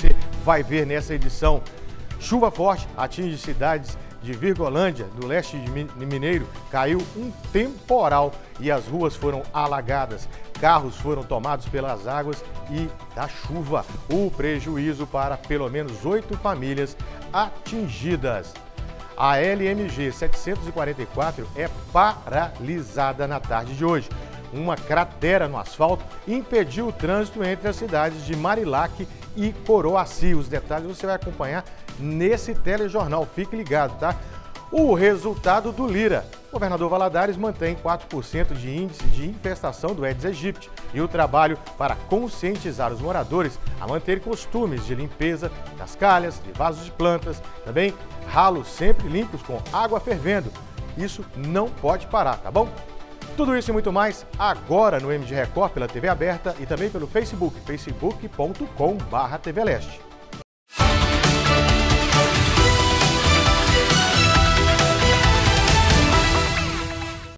você vai ver nessa edição. Chuva forte atinge cidades de Virgolândia, do leste de Mineiro, caiu um temporal e as ruas foram alagadas. Carros foram tomados pelas águas e da chuva. O prejuízo para pelo menos oito famílias atingidas. A LMG 744 é paralisada na tarde de hoje. Uma cratera no asfalto impediu o trânsito entre as cidades de Marilac e Coroaci. Os detalhes você vai acompanhar nesse telejornal. Fique ligado, tá? O resultado do Lira. O governador Valadares mantém 4% de índice de infestação do Aedes aegypti e o trabalho para conscientizar os moradores a manter costumes de limpeza das calhas, de vasos de plantas, também ralos sempre limpos com água fervendo. Isso não pode parar, tá bom? Tudo isso e muito mais agora no MG Record pela TV aberta e também pelo Facebook, facebook.com.br TVLeste.